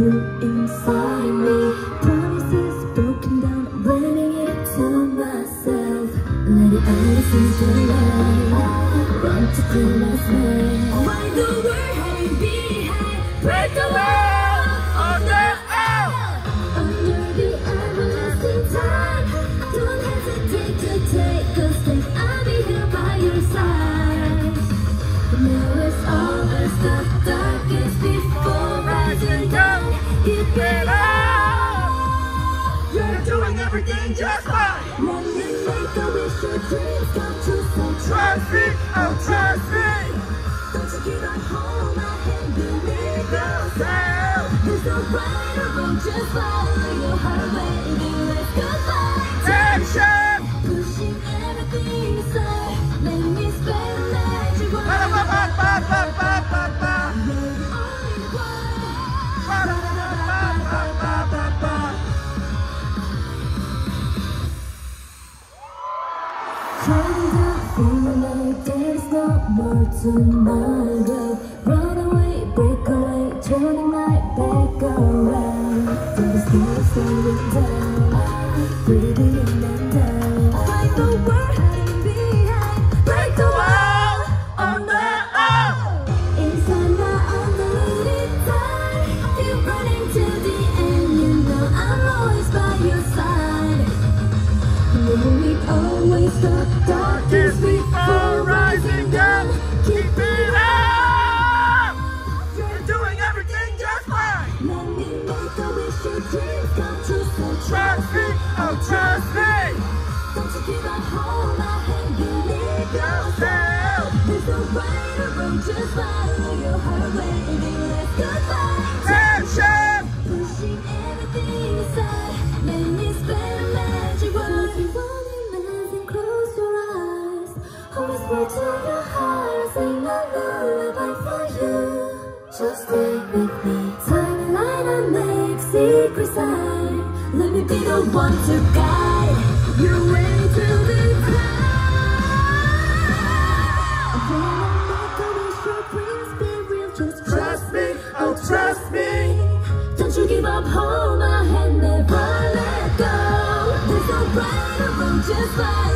through inside me. Promises broken down, I'm it to myself. Let it all seep away. Run to clear my smell. Find the word hiding behind. Up. You're doing everything just fine. Let me make a wish your dreams come true. So Trust me, oh trust me. Don't you give up hold my hand, believe yourself. Yourself. There's no right or wrong, just follow your heart waving. Let's. Action. Pushing everything aside. Let me the only one. To feel like there's no more tomorrow. Run away, break away, turning my back around. Till the sky falling down, breathing the darkest before rising down. Keep it up. You're doing everything just fine. Let me make come true. Trust me, oh. Don't you give up, my hand. There's no right just follow your heart waving. Just stay with me. Tiny light I make secret sign. Let me be the one to guide your way to the. Just Trust me, oh trust me. don't you give up, my hand, never let go. Right just follow